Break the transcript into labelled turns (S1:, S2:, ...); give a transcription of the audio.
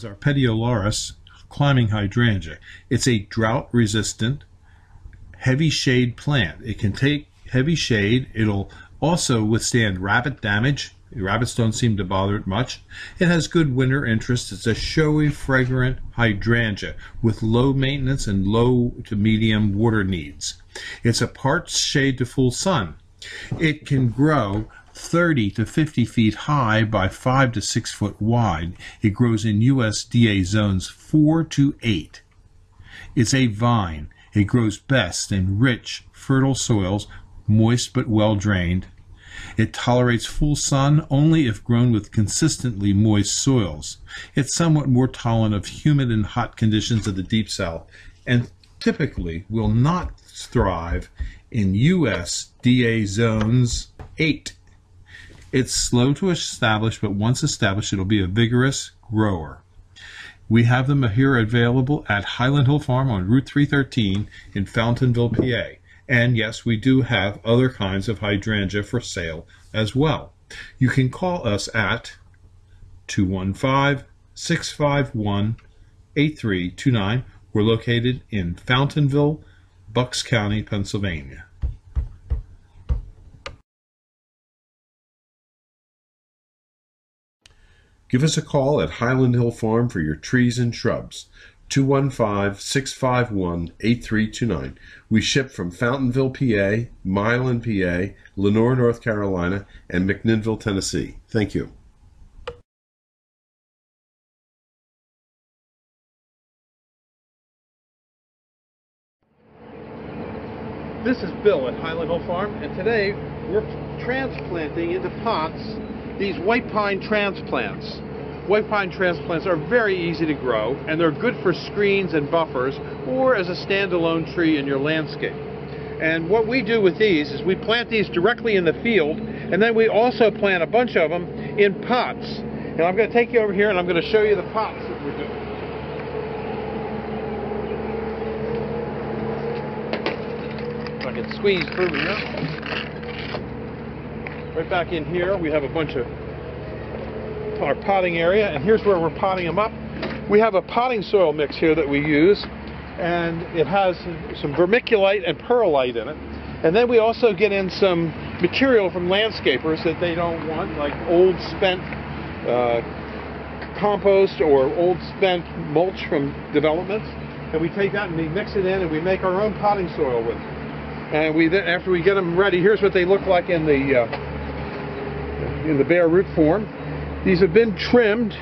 S1: is our Petiolaris climbing hydrangea. It's a drought resistant, heavy shade plant. It can take heavy shade. It'll also withstand rabbit damage. Rabbits don't seem to bother it much. It has good winter interest. It's a showy, fragrant hydrangea with low maintenance and low to medium water needs. It's a part shade to full sun. It can grow 30 to 50 feet high by 5 to 6 foot wide. It grows in USDA zones 4 to 8. It's a vine. It grows best in rich, fertile soils, moist but well drained. It tolerates full sun only if grown with consistently moist soils. It's somewhat more tolerant of humid and hot conditions of the deep south and typically will not thrive in USDA zones 8. It's slow to establish, but once established, it'll be a vigorous grower. We have them here available at Highland Hill Farm on Route 313 in Fountainville, PA. And yes, we do have other kinds of hydrangea for sale as well. You can call us at 215 651 8329. We're located in Fountainville, Bucks County, Pennsylvania. Give us a call at Highland Hill Farm for your trees and shrubs. 215-651-8329. We ship from Fountainville, PA, Milan, PA, Lenoir, North Carolina, and McMinnville, Tennessee. Thank you.
S2: This is Bill at Highland Hill Farm, and today we're transplanting into pots these white pine transplants. White pine transplants are very easy to grow, and they're good for screens and buffers, or as a standalone tree in your landscape. And what we do with these is we plant these directly in the field, and then we also plant a bunch of them in pots. And I'm going to take you over here, and I'm going to show you the pots that we're doing. If I can squeeze through here. Right back in here, we have a bunch of our potting area, and here's where we're potting them up. We have a potting soil mix here that we use, and it has some vermiculite and perlite in it. And then we also get in some material from landscapers that they don't want, like old spent uh, compost or old spent mulch from developments. And we take that and we mix it in and we make our own potting soil with it. And we then, after we get them ready, here's what they look like in the uh, in the bare root form. These have been trimmed